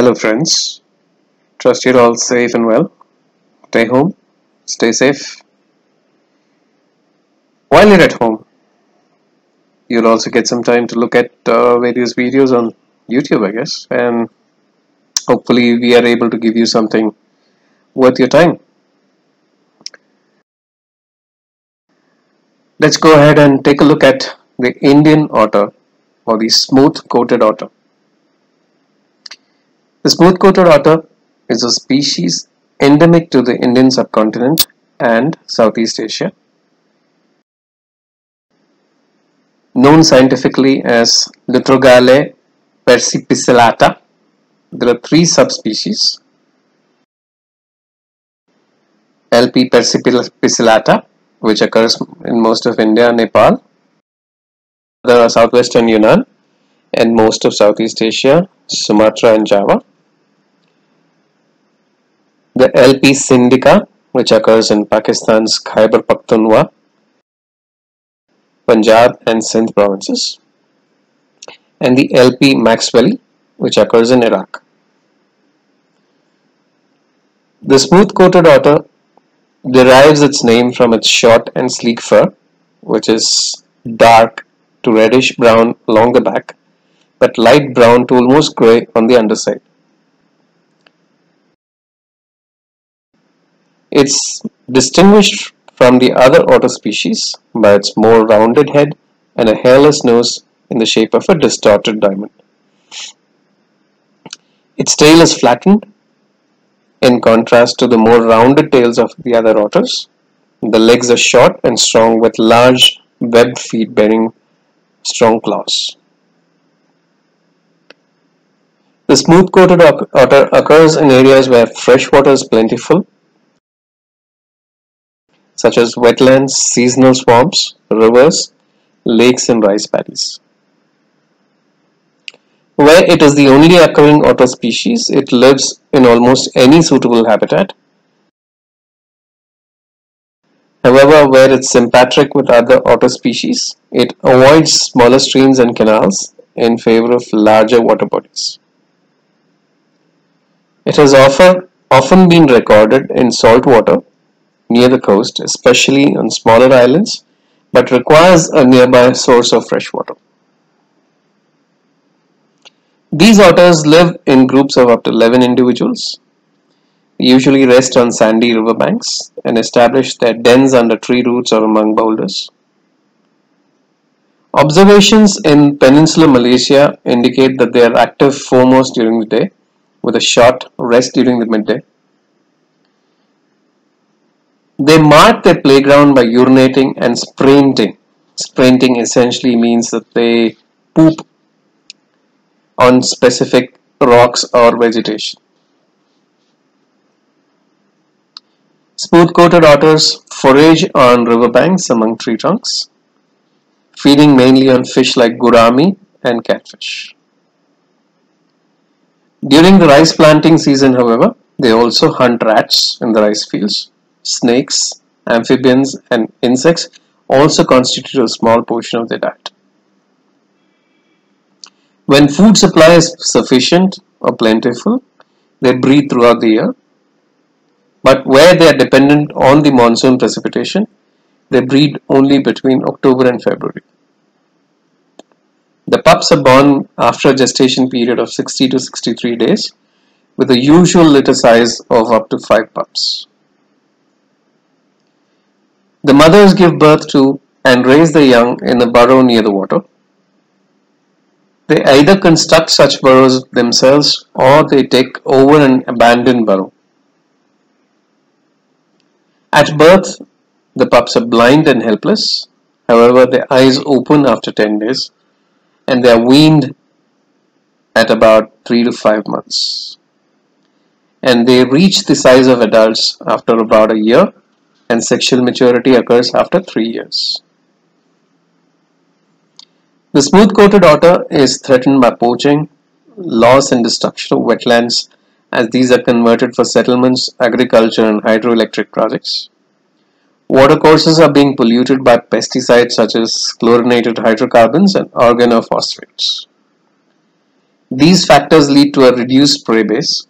Hello, friends. Trust you're all safe and well. Stay home, stay safe. While you're at home, you'll also get some time to look at uh, various videos on YouTube, I guess, and hopefully, we are able to give you something worth your time. Let's go ahead and take a look at the Indian otter or the smooth coated otter. The smooth-coated otter is a species endemic to the Indian subcontinent and Southeast Asia. Known scientifically as Lutrogale perspicillata, there are three subspecies. LP perspicillata, which occurs in most of India, Nepal, the southwestern Yunnan, and most of Southeast Asia, Sumatra and Java the LP sindica which occurs in Pakistan's Khyber Pakhtunkhwa, Punjab and Sindh provinces and the LP maxwelli which occurs in Iraq. The smooth-coated otter derives its name from its short and sleek fur which is dark to reddish brown along the back but light brown to almost grey on the underside. It's distinguished from the other otter species by its more rounded head and a hairless nose in the shape of a distorted diamond. Its tail is flattened in contrast to the more rounded tails of the other otters. The legs are short and strong with large webbed feet bearing strong claws. The smooth-coated otter occurs in areas where fresh water is plentiful such as wetlands, seasonal swamps, rivers, lakes and rice paddies. Where it is the only occurring otter species, it lives in almost any suitable habitat. However, where it's sympatric with other otter species, it avoids smaller streams and canals in favor of larger water bodies. It has often, often been recorded in salt water near the coast, especially on smaller islands, but requires a nearby source of fresh water. These otters live in groups of up to 11 individuals. They usually rest on sandy riverbanks and establish their dens under tree roots or among boulders. Observations in peninsular Malaysia indicate that they are active foremost during the day with a short rest during the midday. They mark their playground by urinating and sprainting. Sprainting essentially means that they poop on specific rocks or vegetation. Smooth-coated otters forage on riverbanks among tree trunks, feeding mainly on fish like gourami and catfish. During the rice planting season, however, they also hunt rats in the rice fields snakes, amphibians and insects also constitute a small portion of their diet. When food supply is sufficient or plentiful, they breed throughout the year. But where they are dependent on the monsoon precipitation, they breed only between October and February. The pups are born after a gestation period of 60 to 63 days with a usual litter size of up to 5 pups. The mothers give birth to and raise the young in a burrow near the water. They either construct such burrows themselves or they take over an abandoned burrow. At birth, the pups are blind and helpless. However, their eyes open after 10 days and they are weaned at about 3 to 5 months. And they reach the size of adults after about a year and sexual maturity occurs after 3 years. The smooth-coated otter is threatened by poaching, loss and destruction of wetlands as these are converted for settlements, agriculture and hydroelectric projects. Watercourses are being polluted by pesticides such as chlorinated hydrocarbons and organophosphates. These factors lead to a reduced prey base.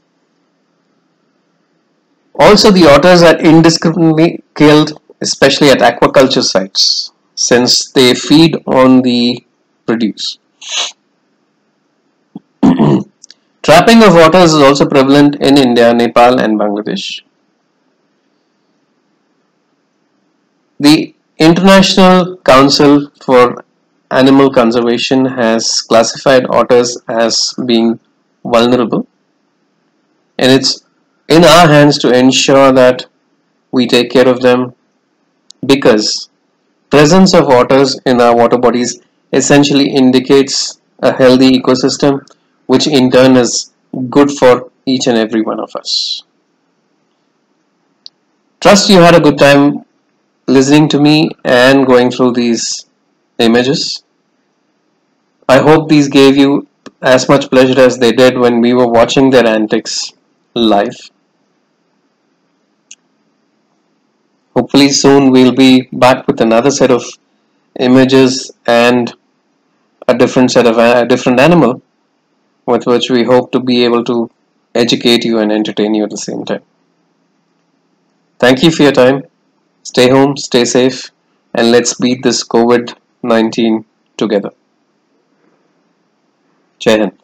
Also, the otters are indiscriminately killed, especially at aquaculture sites, since they feed on the produce. Trapping of otters is also prevalent in India, Nepal and Bangladesh. The International Council for Animal Conservation has classified otters as being vulnerable and it's in our hands to ensure that we take care of them because presence of otters in our water bodies essentially indicates a healthy ecosystem which in turn is good for each and every one of us. Trust you had a good time listening to me and going through these images. I hope these gave you as much pleasure as they did when we were watching their antics live. Hopefully soon we'll be back with another set of images and a different set of a different animal with which we hope to be able to educate you and entertain you at the same time. Thank you for your time. Stay home, stay safe, and let's beat this COVID 19 together. Jai Hind.